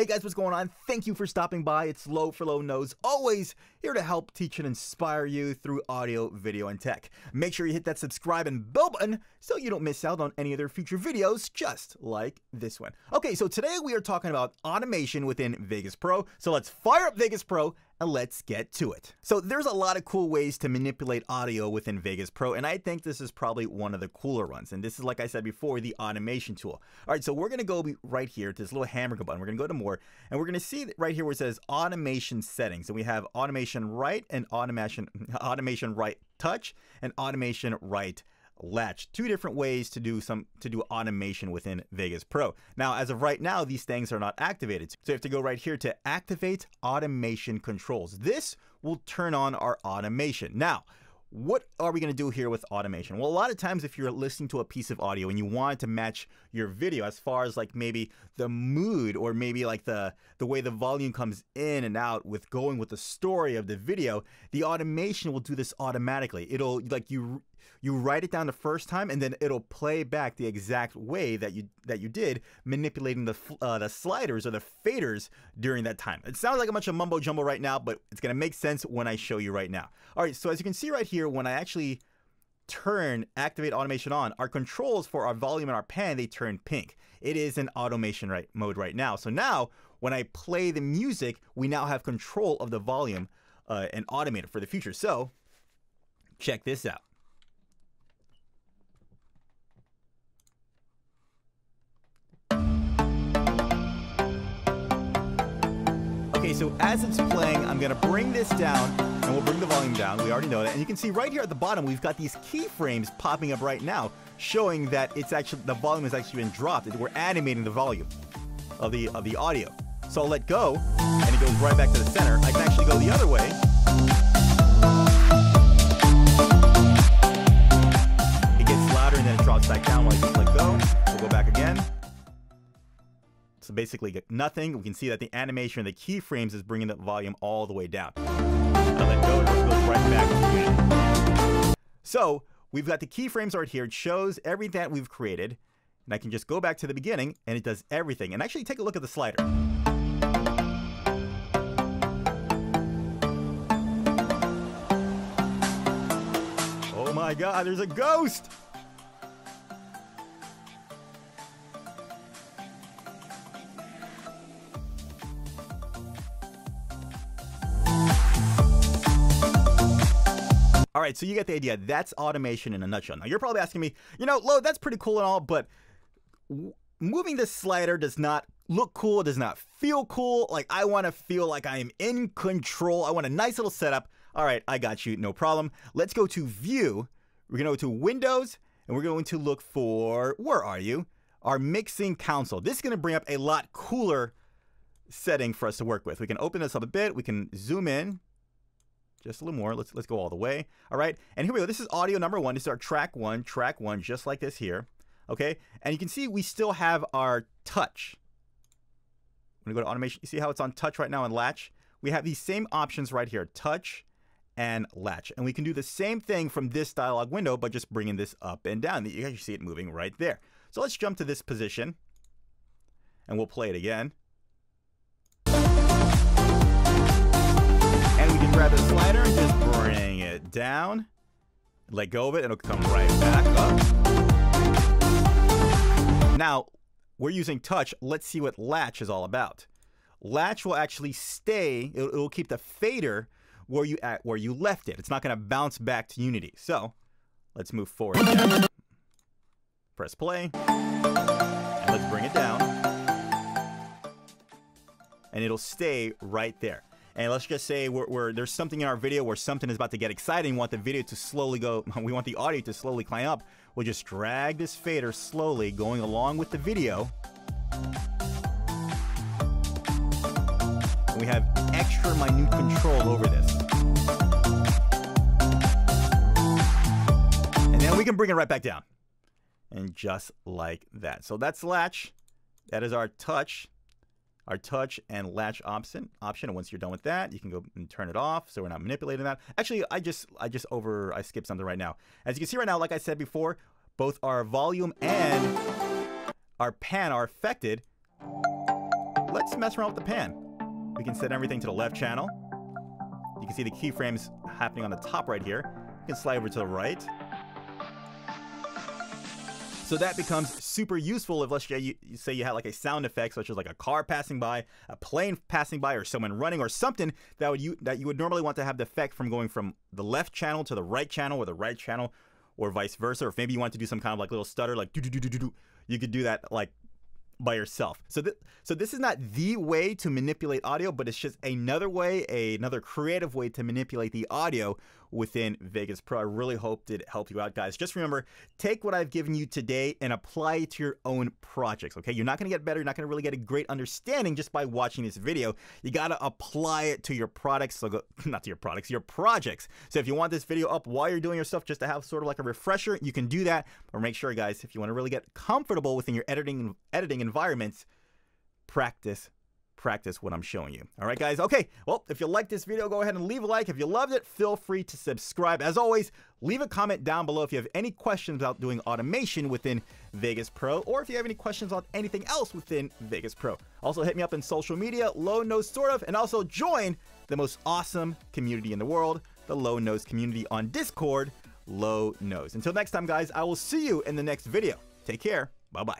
Hey guys, what's going on? Thank you for stopping by. It's Lo for Lo Knows, always here to help teach and inspire you through audio, video, and tech. Make sure you hit that subscribe and bell button so you don't miss out on any other future videos just like this one. Okay, so today we are talking about automation within Vegas Pro. So let's fire up Vegas Pro Uh, let's get to it. So there's a lot of cool ways to manipulate audio within Vegas Pro, and I think this is probably one of the cooler ones. And this is, like I said before, the automation tool. All right, so we're gonna go right here to this little hamburger button. We're gonna go to more, and we're gonna see right here where it says automation settings. And we have automation write and automation automation write touch and automation write latch two different ways to do some to do automation within Vegas Pro. Now, as of right now, these things are not activated. So you have to go right here to activate automation controls. This will turn on our automation. Now, what are we going to do here with automation? Well, a lot of times if you're listening to a piece of audio and you want to match your video as far as like maybe the mood or maybe like the the way the volume comes in and out with going with the story of the video, the automation will do this automatically. It'll like you you write it down the first time and then it'll play back the exact way that you that you did manipulating the uh, the sliders or the faders during that time. It sounds like a bunch of mumbo jumbo right now, but it's going to make sense when I show you right now. All right, so as you can see right here when I actually turn activate automation on, our controls for our volume and our pan, they turn pink. It is in automation write mode right now. So now when I play the music, we now have control of the volume uh, and automate it for the future. So check this out. Okay, so as it's playing, I'm gonna bring this down and we'll bring the volume down. We already know that. And you can see right here at the bottom, we've got these keyframes popping up right now, showing that it's actually, the volume has actually been dropped. We're animating the volume of the, of the audio. So I'll let go and it goes right back to the center. I can actually go the other way. Basically nothing. We can see that the animation, the keyframes is bringing the volume all the way down. Right So we've got the keyframes right here. It shows everything that we've created. And I can just go back to the beginning and it does everything. And actually take a look at the slider. Oh my god, there's a ghost! All right, so you get the idea. That's automation in a nutshell. Now, you're probably asking me, you know, Lo, that's pretty cool and all, but moving this slider does not look cool, does not feel cool. Like, I want to feel like I am in control. I want a nice little setup. All right, I got you, no problem. Let's go to View. We're going to go to Windows, and we're going to look for, where are you? Our mixing console. This is going to bring up a lot cooler setting for us to work with. We can open this up a bit. We can zoom in just a little more. Let's let's go all the way. All right, and here we go. This is audio number one. This is our track one, track one, just like this here. Okay, and you can see we still have our touch. When we go to automation, you see how it's on touch right now and latch. We have these same options right here, touch and latch, and we can do the same thing from this dialog window, but just bringing this up and down. You can see it moving right there. So let's jump to this position, and we'll play it again. Grab the slider and just bring it down. Let go of it, it'll come right back up. Now, we're using touch. Let's see what latch is all about. Latch will actually stay, it will keep the fader where you at where you left it. It's not going to bounce back to Unity. So, let's move forward. Press play. And let's bring it down. And it'll stay right there. And let's just say we're, we're, there's something in our video where something is about to get exciting. We want the video to slowly go, we want the audio to slowly climb up. We'll just drag this fader slowly going along with the video. We have extra minute control over this. And then we can bring it right back down. And just like that. So that's latch. That is our touch our touch and latch option option. And once you're done with that, you can go and turn it off. So we're not manipulating that. Actually, I just I just over I skipped something right now. As you can see right now, like I said before, both our volume and our pan are affected let's mess around with the pan. We can set everything to the left channel. You can see the keyframes happening on the top right here. You can slide over to the right. So that becomes super useful if let's say you, say you had like a sound effect such as like a car passing by, a plane passing by, or someone running, or something that would you that you would normally want to have the effect from going from the left channel to the right channel, or the right channel, or vice versa. Or if maybe you want to do some kind of like little stutter, like do do do do do, you could do that like by yourself. So, th- so this is not the way to manipulate audio, but it's just another way, a, another creative way to manipulate the audio within Vegas Pro. I really hope it helped you out, guys. Just remember, take what I've given you today and apply it to your own projects, okay? You're not going to get better. You're not going to really get a great understanding just by watching this video. You got to apply it to your products, so go, not to your products, your projects. So if you want this video up while you're doing your stuff just to have sort of like a refresher, you can do that. Or make sure, guys, if you want to really get comfortable within your editing editing environments, practice practice what I'm showing you. All right, guys? Okay, well, if you like this video, go ahead and leave a like. If you loved it, feel free to subscribe. As always, leave a comment down below if you have any questions about doing automation within Vegas Pro, or if you have any questions on anything else within Vegas Pro. Also, hit me up in social media, Lo Knows Sort of, and also join the most awesome community in the world, the Lo Knows community on Discord, Lo Knows. Until next time, guys, I will see you in the next video. Take care. Bye-bye.